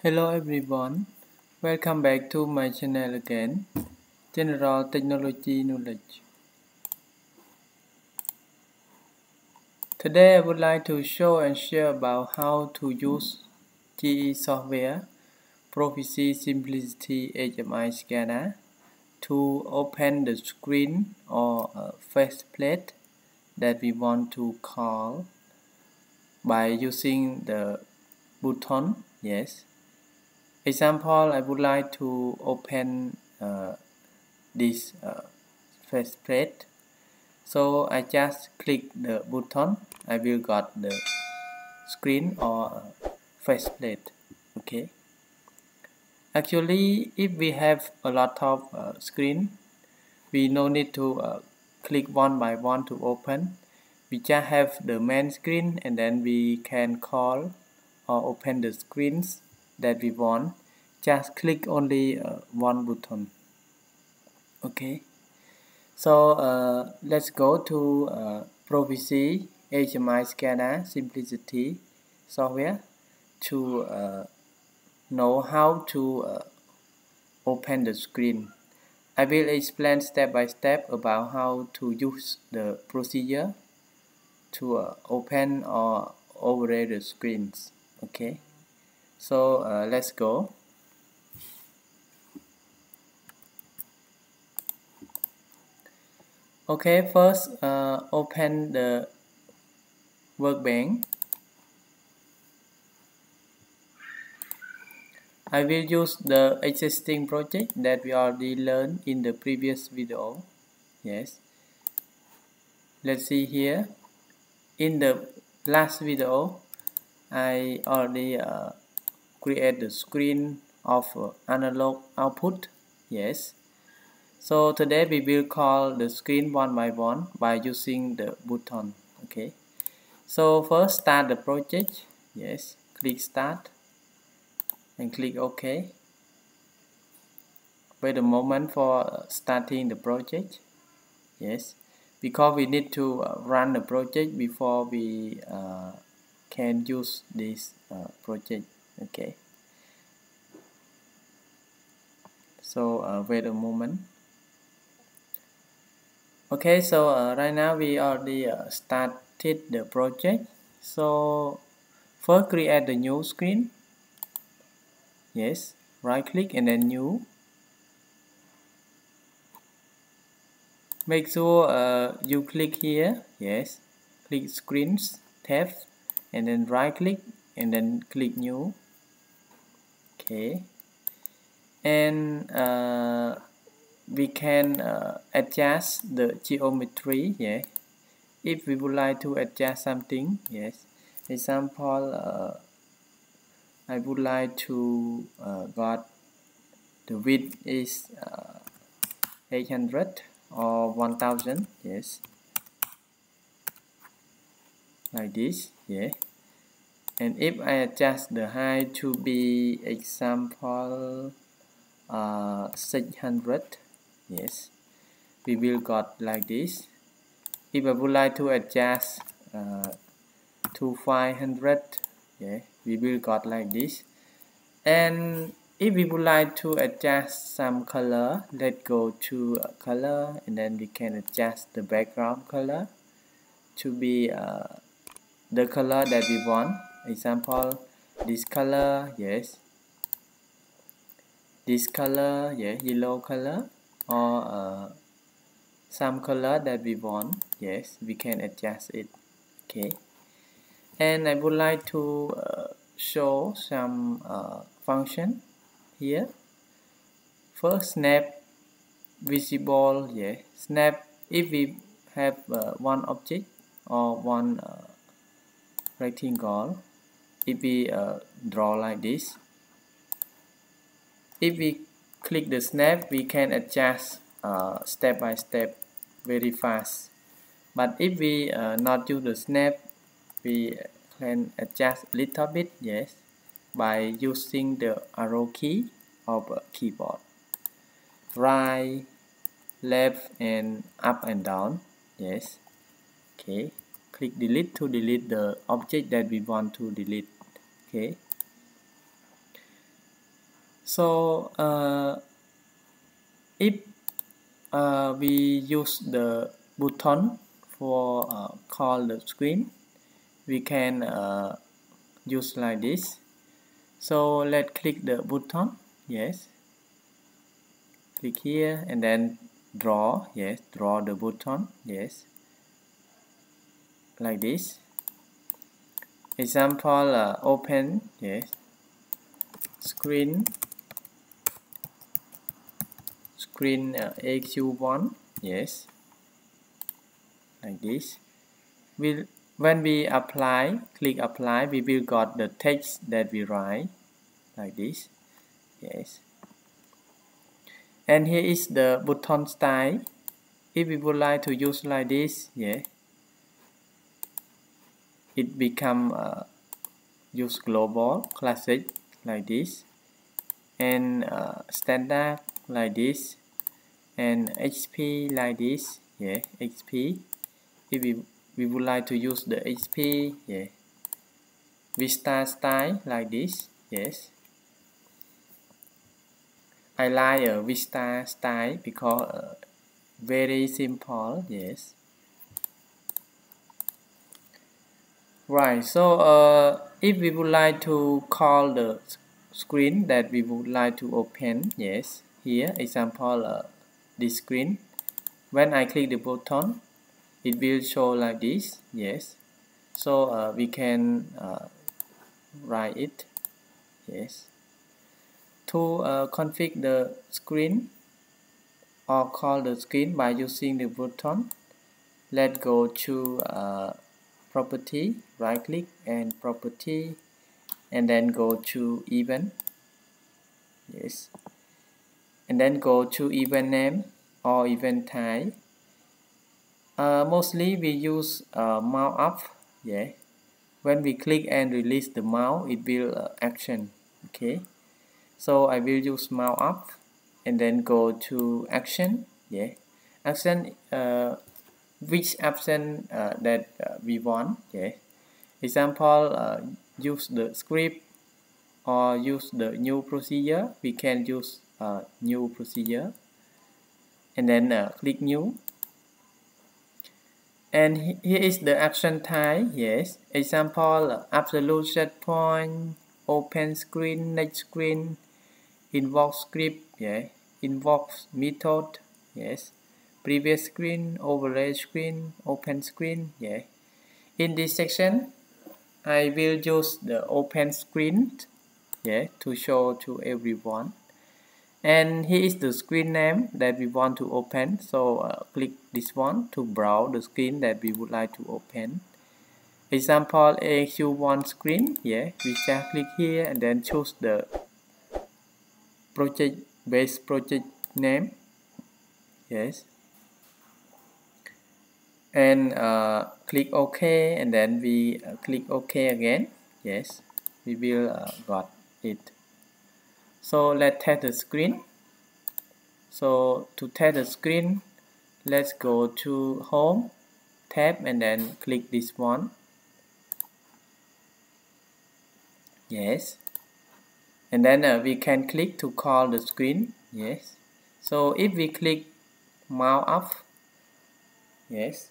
Hello everyone, welcome back to my channel again, General Technology Knowledge. Today I would like to show and share about how to use GE software Proficy Cimplicity HMI SCADA to open the screen or uh, faceplate that we want to call by using the button yes example I would like to open uh, this uh, faceplate so I just click the button. I will got the screen or faceplate okay. Actually if we have a lot of uh, screen we no need to uh, click one by one to open. We just have the main screen and then we can call or open the screens that we want just click only uh, one button. Okay? So uh, let's go to uh, HMI SCADA Cimplicity software to uh, know how to uh, open the screen. I will explain step by step about how to use the procedure to uh, open or overlay the screens. Okay so uh, let's go okay first uh, open the workbench I will use the existing project that we already learned in the previous video. Yes. Let's see here. In the last video, I already uh, create the screen of analog output. Yes. So today we will call the screen one by one by using the button. Okay. So first start the project. Yes. Click start and click OK. Wait a moment for starting the project. Yes, because we need to uh, run the project before we uh, can use this uh, project. Okay. So uh, wait a moment. Okay, so uh, right now we already uh, started the project. So first create the new screen yes right click and then new make sure uh, you click here yes click screens tab and then right click and then click new okay. And uh, we can uh, adjust the geometry yeah. If we would like to adjust something yes. Example uh, I would like to uh, got the width is uh, 800 or 1000 yes. Like this yeah and if I adjust the height to be example uh, 600 yes we will got like this. If I would like to adjust uh, to 500 yeah we will got like this. And if we would like to adjust some color let's go to color and then we can adjust the background color to be uh, the color that we want example this color yes. This color yeah yellow color or uh, some color that we want yes we can adjust it okay. And I would like to uh, show some uh, function here. First snap visible yeah snap if we have uh, one object or one uh, rectangle if we uh, draw like this if we click the snap we can adjust uh, step by step very fast. But if we uh, not use the snap we can adjust a little bit yes by using the arrow key of a keyboard. Right left and up and down yes. Okay click delete to delete the object that we want to delete okay. So uh, if uh, we use the button for uh, call the screen we can uh, use like this. So let's click the button. Yes. Click here and then draw. Yes draw the button. Yes. Like this example uh, open yes. Screen. Screen uh, AQ1 yes. Like this. Will when we apply click apply we will got the text that we write like this yes. And here is the button style. If we would like to use like this yeah it become uh, use global classic like this and uh, standard like this and HP like this yeah HP if we, we would like to use the HP yeah Vista style like this yes. I like a Vista style because uh, very simple yes right so uh, if we would like to call the screen that we would like to open yes here example uh, this screen. When I click the button it will show like this yes. So uh, we can uh, write it yes. To uh, configure the screen or call the screen by using the button let's go to uh, property right click and property and then go to event. Yes. And then go to event name or event type. Uh, mostly we use uh, mouse up yeah. When we click and release the mouse it will uh, action okay? So I will use mouse up and then go to action yeah. Action uh, which action uh, that uh, we want yeah example uh, use the script or use the new procedure. We can use uh, new procedure. And then uh, click new. And here is the action type yes? Example absolute set point open screen next screen invoke script yeah? Invoke method yes previous screen overlay screen open screen yeah. In this section I will use the open screen yeah to show to everyone. And here is the screen name that we want to open. So uh, click this one to browse the screen that we would like to open. Example AQ1 screen yeah. We just click here and then choose the project base project name yes and uh, click OK and then we uh, click OK again. Yes we will uh, got it. So let's test the screen. So to test the screen let's go to home tab and then click this one. Yes. And then uh, we can click to call the screen. Yes. So if we click mouse up yes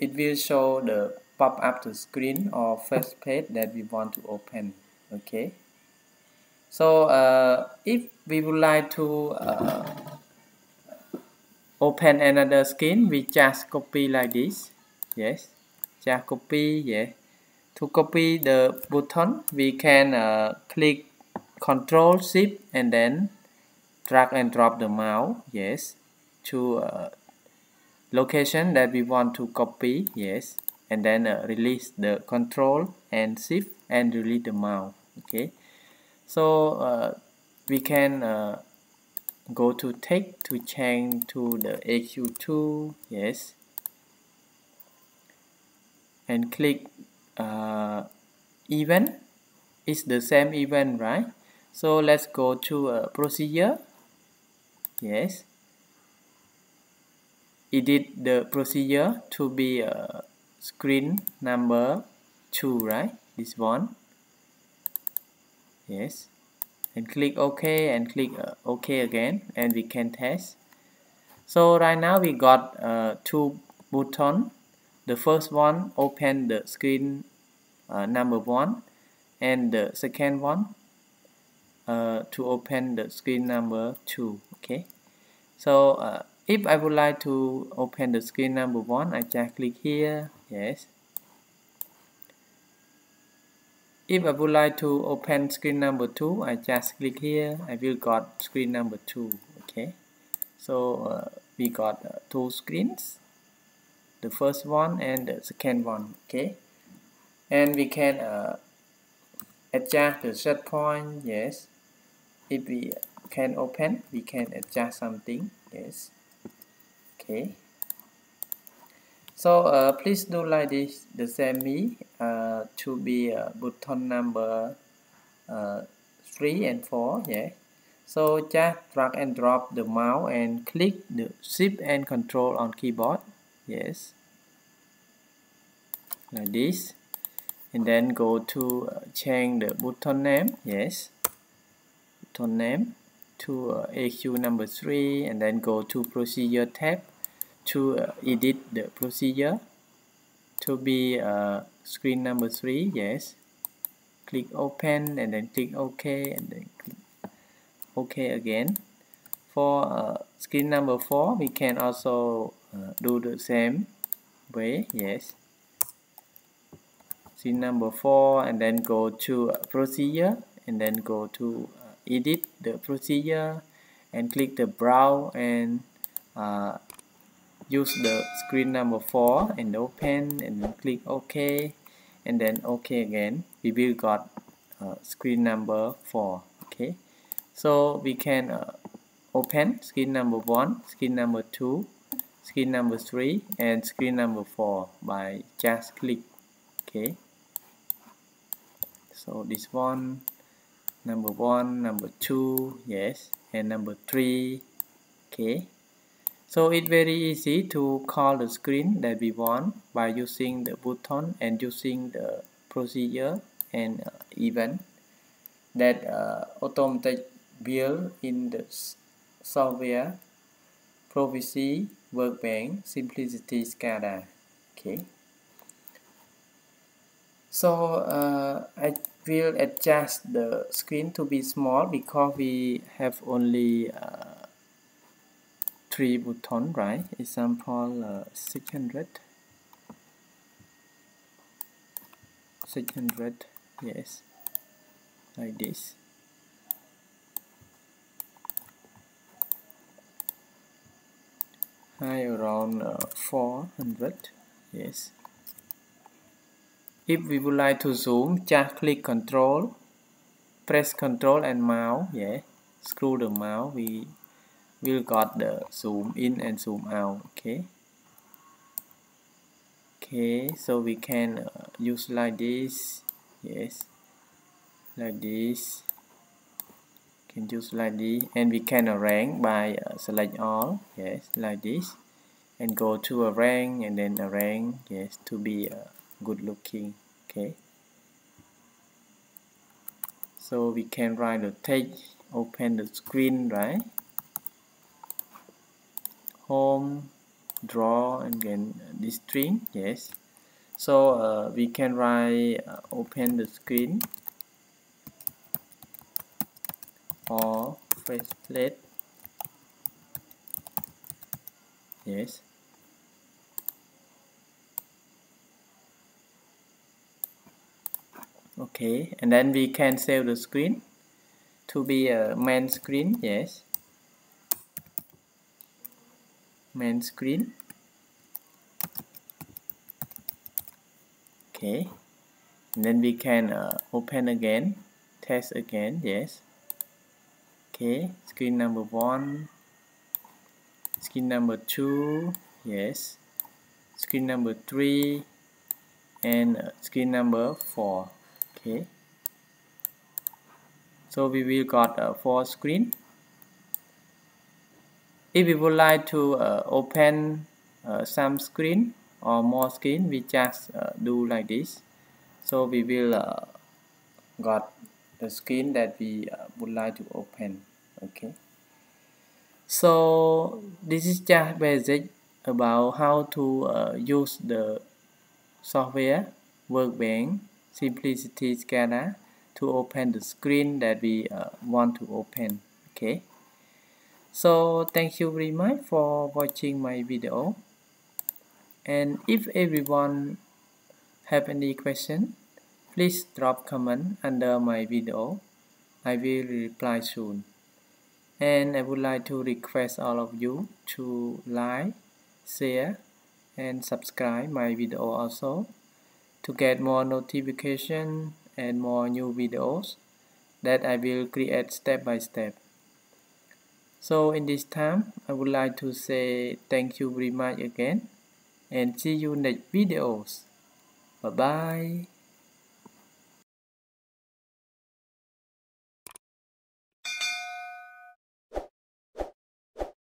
it will show the pop up the screen or faceplate that we want to open okay? So uh, if we would like to uh, open another screen we just copy like this yes? Just copy yeah? To copy the button we can uh, click control shift and then drag and drop the mouse yes? To uh, location that we want to copy yes and then uh, release the control and shift and release the mouse okay? So uh, we can uh, go to text to change to the AQ2 yes? And click uh, event. Is the same event right? So let's go to uh, procedure yes edit the procedure to be uh, screen number 2 right? This one. Yes. And click OK and click uh, OK again and we can test. So right now we got uh, two button. The first one open the screen uh, number one and the second one uh, to open the screen number two okay? So uh, if I would like to open the screen number one I just click here yes. If I would like to open screen number two I just click here I will got screen number two okay. So uh, we got uh, two screens the first one and the second one okay. And we can uh, adjust the set point yes. If we can open we can adjust something yes okay. So uh, please do like this the same me uh, to be uh, button number uh, 3 and 4 yeah. So just drag and drop the mouse and click the shift and control on keyboard yes. Like this. And then go to uh, change the button name yes. Button name to uh, AQ number 3 and then go to procedure tab to uh, edit the procedure to be uh, screen number 3 yes. Click open and then click OK and then click OK again. For uh, screen number 4 we can also uh, do the same way yes. Screen number 4 and then go to uh, procedure and then go to uh, edit the procedure and click the browse and uh, use the screen number 4 and open and click OK and then OK again. We will got uh, screen number 4 okay? So we can uh, open screen number 1 screen number 2 screen number 3 and screen number 4 by just click okay? So this one number one number two yes and number three okay so it's very easy to call the screen that we want by using the button and using the procedure and uh, event that uh, automatic build in the software Proficy Workbench Cimplicity SCADA okay. So uh, I will adjust the screen to be small because we have only uh, three buttons right? Example uh, 600 600 yes. Like this. High around uh, 400 yes. If we would like to zoom just click control press control and mouse yeah. Screw the mouse we will got the zoom in and zoom out okay? Okay so we can uh, use like this yes like this. Can use like this and we can arrange by uh, select all yes like this. And go to arrange and then arrange yes to be uh, good looking okay? So we can write the text open the screen right home draw and then this string yes. So uh, we can write uh, open the screen. Or faceplate yes. Okay and then we can save the screen to be a main screen yes main screen. Okay. And then we can uh, open again. Test again yes. Okay. Screen number one. Screen number two yes. Screen number three. And uh, screen number four. Okay. So we will got a four screen if we would like to uh, open uh, some screen or more screen we just uh, do like this. So we will uh, got the screen that we uh, would like to open okay? So this is just basic about how to uh, use the software workbench Cimplicity SCADA to open the screen that we want to open okay so thank you very much for watching my video. And if everyone have any question please drop comment under my video. I will reply soon. And I would like to request all of you to like share and subscribe my video also to get more notification and more new videos that I will create step by step so in this time I would like to say thank you very much again and see you next videos. Bye bye